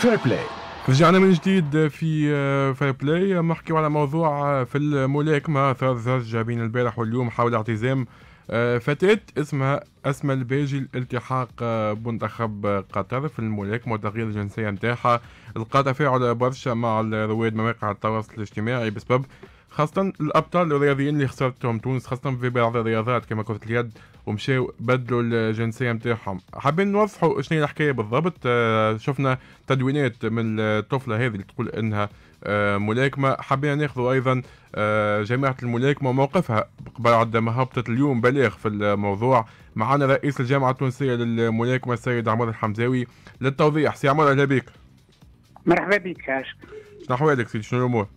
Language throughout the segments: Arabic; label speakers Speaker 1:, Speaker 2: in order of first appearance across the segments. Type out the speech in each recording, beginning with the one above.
Speaker 1: Fair Play رجعنا من جديد في Fair Play نحكيو على موضوع في الملاكمة ثار ضجة بين البارح واليوم حول اعتزام فتاة اسمها أسماء الباجي الالتحاق بمنتخب قطر في الملاكمة وتغيير الجنسية نتاعها لقى تفاعل برشا مع رواد مواقع التواصل الاجتماعي بسبب خاصة الأبطال الرياضيين اللي خسرتهم تونس خاصة في بعض الرياضات كما كرة اليد ومشاو بدلوا الجنسية نتاعهم حابين نوضحوا شنو هي الحكاية بالضبط؟ آه، شفنا تدوينات من الطفلة هذه اللي تقول إنها آه، ملاكمة. حابين ناخذوا أيضا آه، جماعة الملاكمة وموقفها بعد ما هبطت اليوم بلاغ في الموضوع. معنا رئيس الجامعة التونسية للملاكمة السيد عمر الحمزاوي للتوضيح. سي عمر أهلا بك.
Speaker 2: مرحبا بك
Speaker 1: شنو أحوالك سيدي؟ شنو الأمور؟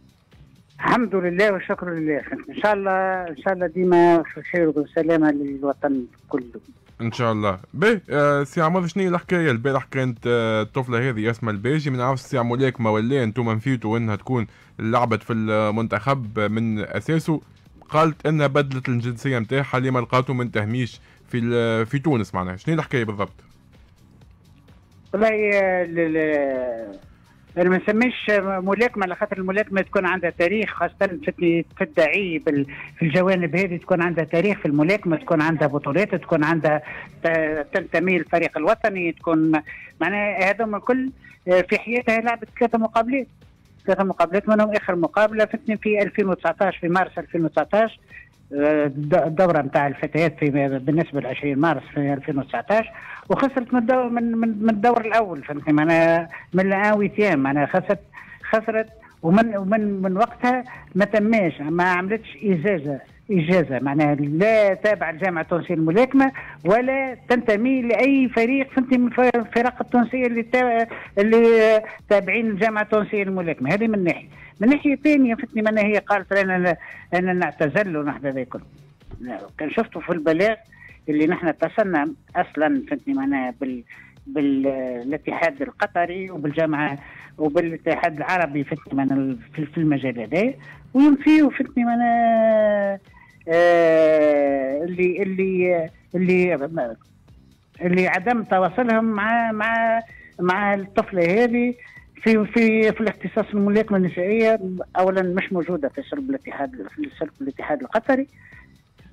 Speaker 2: الحمد لله والشكر لله. إن شاء الله إن شاء الله ديما في خير وسلامه للوطن كله.
Speaker 1: إن شاء الله. به آه سي عمر شنو الحكاية؟ البارح كانت آه الطفله هذه اسمها الباجي. ما نعرفش سي عمولاك ما ولا أنتم نفيتوا إنها تكون لعبت في المنتخب من أساسه. قالت إنها بدلت الجنسية نتاعها اللي ما لقاته من تهميش في في تونس معناها. شنو الحكاية بالضبط؟
Speaker 2: والله أنا ما نسميش ملاكمة على خاطر الملاكمة تكون عندها تاريخ خاصة في الداعي في الجوانب هذه تكون عندها تاريخ في الملاكمة تكون عندها بطولات تكون عندها تنتمي للفريق الوطني تكون معناها هذا الكل آه، في حياتها لعبت ثلاثة مقابلات. ثلاثة مقابلات منهم آخر مقابلة فتني في 2019 في مارس 2019 الدورة نتاع الفتيات في بالنسبة ل 20 مارس في 2019 وخسرت من الدور من من, الدور الأول فهمتني؟ معناها من الان ويتيام معناها خسرت خسرت ومن ومن من وقتها ما تماش ما عملتش اجازه اجازه معناها لا تابع الجامعة التونسيه للملاكمه ولا تنتمي لأي فريق فهمتني؟ من الفرق التونسيه اللي اللي تابعين الجامعة التونسيه للملاكمه هذه من ناحية. من ناحية ثانية فتني من هي قالت أنا أنا نعتزل ونحن ذا كله كان شفته في البلاغ اللي نحن اتصلنا أصلا فهمتني معناها بال بالاتحاد القطري وبالجامعه وبالاتحاد العربي فتني في المجال هذا. وينفيوا فتني معناها آه اللي اللي اللي اللي عدم تواصلهم مع مع مع الطفلة هذه. في في في الاختصاص الملاكمة النسائية اولا مش موجودة في سرب الاتحاد في سرب الاتحاد القطري.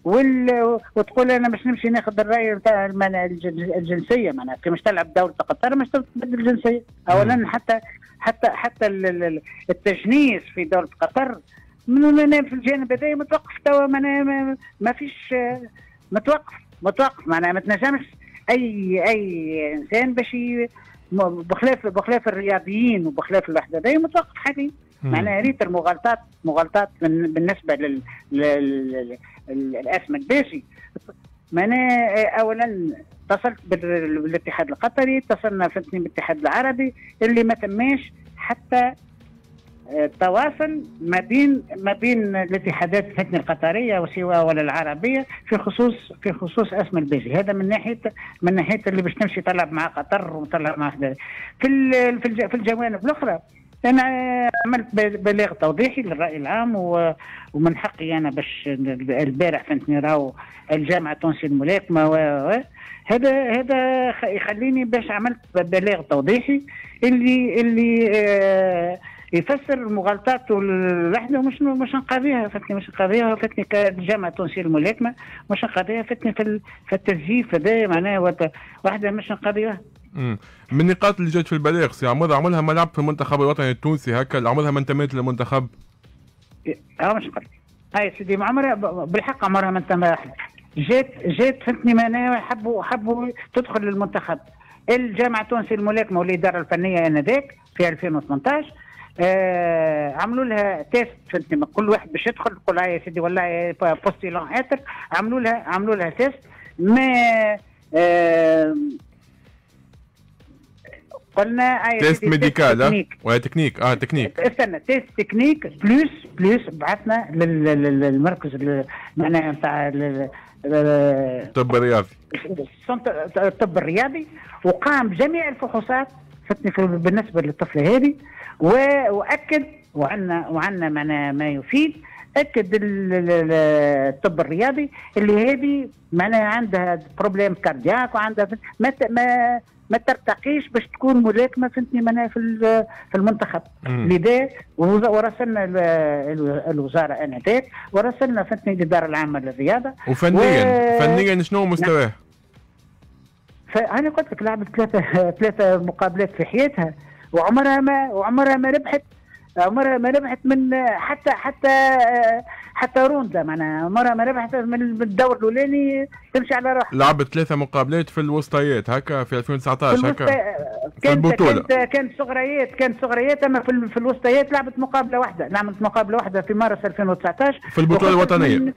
Speaker 2: وال... وتقول أنا مش نمشي ناخذ الرأي بتاع الجنسية معناها كي مش تلعب دولة قطر مش تبدل الجنسية. اولا حتى حتى حتى التجنيس في دولة قطر من في الجانب هذا متوقف توا ما, ما فيش متوقف متوقف معناها ما تنجمش اي أي إنسان باش بخلاف بخلاف الرياضيين وبخلاف الوحده متوقف حاليا معناها ريت المغالطات مغالطات بالنسبة لل للاسم الباشي معناها اولا اتصلت بالاتحاد القطري اتصلنا في بالاتحاد العربي اللي ما تماش حتى تواصل ما بين ما بين الاتحادات الفتنه القطرية وسوا ولا العربية في خصوص في خصوص أسم البيجي. هذا من ناحيه من ناحية اللي باش تمشي تلعب مع قطر وتلعب مع في في الجوانب الأخرى أنا عملت بلاغ توضيحي للرأي العام ومن حقي أنا باش البارح فهمتني راهو الجامعة التونسية الملاكمة و هذا هذا يخليني باش عملت بلاغ توضيحي اللي اللي آه يفسر المغالطات والوحده مش مش نقاضيها فتني مش نقاضيها فتني كجامعه تونسيه الملاكمه مش نقاضيها فتني في في التسجيل هذا معناها واحدة مش نقاضيها.
Speaker 1: من النقاط اللي جات في البلاغ سي عمر عملها ما لعب في المنتخب الوطني التونسي هكا عمرها ما انتمت للمنتخب.
Speaker 2: آه مش قلت. هاي سيدي عمرها بالحق عمرها ما انتمت جات جات فهمتني معناها حبوا حبوا تدخل للمنتخب. الجامعة التونسية الملاكمه والإدارة الفنية آنذاك في 2018 آه عملوا لها test فهمتني؟ كل واحد باش يدخل يقول يا سيدي والله poster l'un à l'autre. عملوا لها عملوا لها test. ما آه قلنا
Speaker 1: test médical وهي تكنيك. آه تكنيك.
Speaker 2: استنى test technique plus plus بعثنا للمركز معناها نتاع
Speaker 1: الطب الرياضي.
Speaker 2: الطب الرياضي وقام بجميع الفحوصات. بالنسبة للطفلة هذه وأكد وعندنا وعندنا ما يفيد أكد الطب الرياضي اللي هذه معناها عندها problème cardiaque وعندها ما ما ما ترتقيش باش تكون ملاكمة فهمتني معناها في في المنتخب لذا وراسلنا الوزارة آنذاك وراسلنا فهمتني الإدارة العامة للرياضة
Speaker 1: وفنيا و... فنيا شنو مستواه؟ نعم.
Speaker 2: فأنا قلت لك لعبت ثلاثة ثلاثة مقابلات في حياتها وعمرها ما وعمرها ما ربحت عمرها ما ربحت من حتى حتى حتى روندا معناها. عمرها ما ربحت من الدور الأولاني تمشي على روحها.
Speaker 1: لعبت ثلاثة مقابلات في الوسطيات هكا في 2019 هكا. في
Speaker 2: البطولة. كانت كانت صغريات كانت صغريات أما في, في الوسطيات لعبت مقابلة واحدة. لعبت مقابلة واحدة في مارس 2019
Speaker 1: في البطولة الوطنية.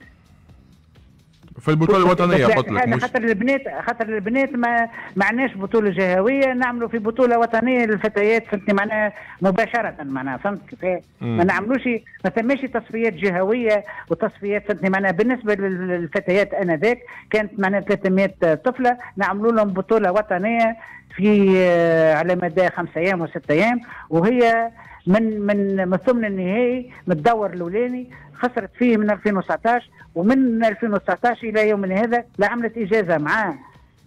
Speaker 1: في البطولة الوطنية قلت
Speaker 2: لك خاطر البنات خاطر البنات ما معناش بطولة جهوية نعملوا في بطولة وطنية للفتيات فهمتني؟ معناها مباشرة معناها فهمت كيف؟ ما نعملوش ما ثماش تصفيات جهوية وتصفيات فهمتني؟ معناها بالنسبة للفتيات آنذاك كانت معناها 300 طفلة نعملوا لهم بطولة وطنية في آه، على مدى خمسة أيام وست أيام وهي من من من ثمن النهائي من الدور الأولاني خسرت فيه من 2019 ومن 2019 إلى يومنا هذا لا عملت إجازة معاه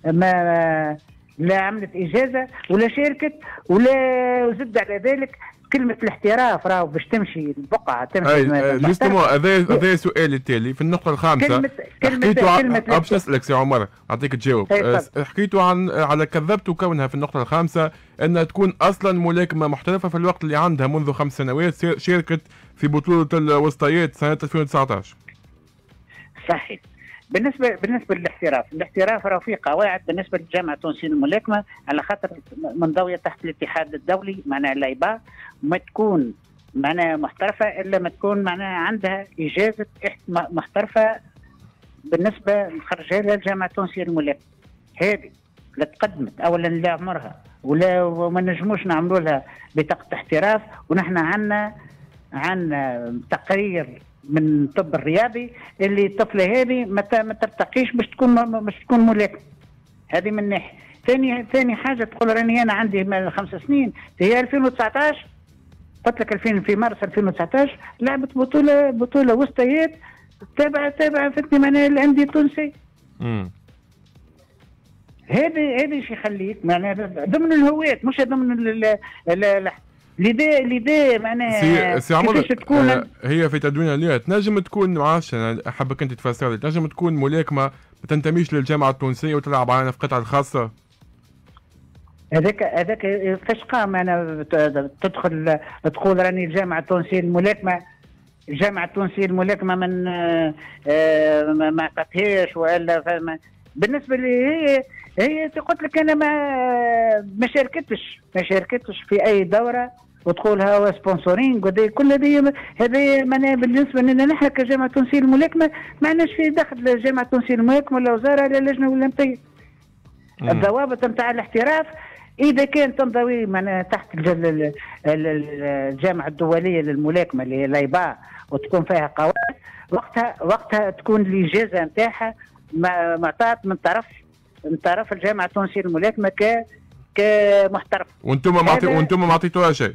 Speaker 2: ما لا عملت إجازة ولا شاركت ولا زد على ذلك. كلمة الاحتراف راهو باش تمشي البقعة تمشي
Speaker 1: justement هذا هذا سؤالي التالي. في النقطة الخامسة كلمة كلمة عن كلمة باش نسألك سي عمر أعطيك تجاوب. حكيتوا عن على كذبتوا كونها في النقطة الخامسة أنها تكون أصلا ملاكمة محترفة في الوقت اللي عندها منذ خمس سنوات شاركت في بطولة الوسطيات سنة 2019
Speaker 2: صحيح. بالنسبة بالنسبة للاحتراف، الاحتراف راه فيه قواعد بالنسبة للجامعة التونسية للملاكمه على خاطر منضويه تحت الاتحاد الدولي معناها لايبا ما تكون معناها محترفة إلا ما تكون معناها عندها إجازة محترفة بالنسبة مخرجها للجامعه التونسية للملاكمه. هذه لا تقدمت اولا لا عمرها ولا وما نجموش نعملوا لها بطاقة احتراف ونحن عندنا عندنا تقرير من الطب الرياضي اللي الطفلة هذه ما ترتقيش باش تكون باش تكون ملاكم هذه من ناحية ثاني ثاني حاجة تقول راني أنا عندي خمس سنين هي 2019 قلت لك 2000 في مارس 2019 لعبت بطولة بطولة وسطيات تابعه تابعه فهمتني معناها الأندية التونسية. هذا هذا إيش يخليك معناها ضمن الهويات مش ضمن لذا لذا معناها
Speaker 1: سي عمر تكون. آه هي في تدوين اليات تنجم تكون معاش أنا حابك أنت تفسر لي. تنجم تكون ملاكمة ما تنتميش للجامعة التونسية وتلعب على نفقتها الخاصة.
Speaker 2: هذاك هذاك فاش قام أنا تدخل تقول راني الجامعة التونسية للملاكمه الجامعة التونسية للملاكمه من آه ما عطاتهاش وإلا بالنسبة لي هي هي قلت لك أنا ما ما شاركتش. ما شاركتش في أي دورة ودخولها sponsoring وهذه كل هذه هذه معناها بالنسبة لنا نحن كجامعة تونسيه الملاكمة ما عندناش في دخل الجامعة التونسية الملاكمة ولا وزارة ولا اللجنه الاولمبيه الضوابط نتاع الاحتراف إذا كان تنضوي معناها تحت الجامعة الدولية للملاكمة اللي هي l'AIBA وتكون فيها قواعد وقتها وقتها تكون الإجازة نتاعها معطات من طرف من طرف الجامعة التونسية للملاكمة ك كمحترف.
Speaker 1: وأنتم ما معطي وأنتم ما عطيتوها شيء؟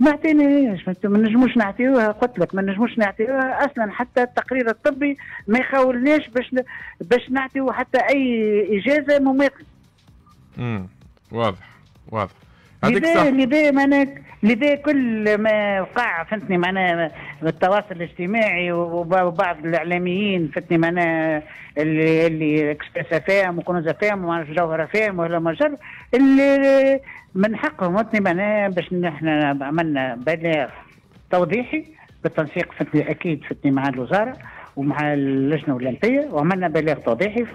Speaker 2: ما اعطيناش ما نجموش نعطيوها قلت لك ما نجموش نعطيوها أصلا حتى التقرير الطبي ما يخولناش باش باش نعطيو حتى أي إجازة
Speaker 1: مماثلة. واضح واضح.
Speaker 2: لذا لذا معناك لذا كل ما وقع فهمتني معناها التواصل الاجتماعي وبعض الإعلاميين فهمتني معناها اللي اللي Express FM وكنوز FM وجوهرة FM ولا مجر اللي من حقهم فهمتني معناها باش نحن عملنا بلاغ توضيحي بالتنسيق فهمتني أكيد فهمتني مع الوزارة ومع اللجنة الأولمبية وعملنا بلاغ توضيحي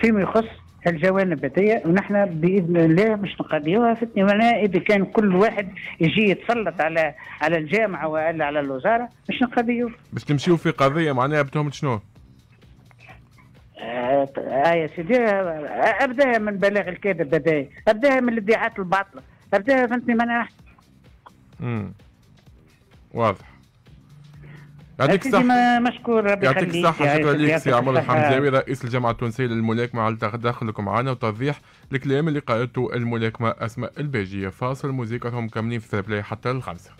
Speaker 2: فيما يخص الجوانب هذيا ونحن بإذن الله مش نقضيوها فهمتني وأنا إذا كان كل واحد يجي يتسلط على على الجامعة ولا على الوزارة مش نقضيوه
Speaker 1: باش تمشيو في قضية معناها بتهمه شنو؟
Speaker 2: آه, آه يا سيدي آه أبداها من بلاغ الكاذب بداية أبداها من الادعاءات الباطلة أبداها فهمتني معناها
Speaker 1: امم واضح.
Speaker 2: يعطيك الصحة. مشكور ربي
Speaker 1: يعطيك الصحة شكرا لك سي عمر الحمزاوي رئيس الجامعة التونسية للملاكمة على تدخلكم معنا وتوضيح الكلام اللي قالته الملاكمة أسماء الباجية فاصل موسيقى هم مكملين في بلاي حتى الخمسة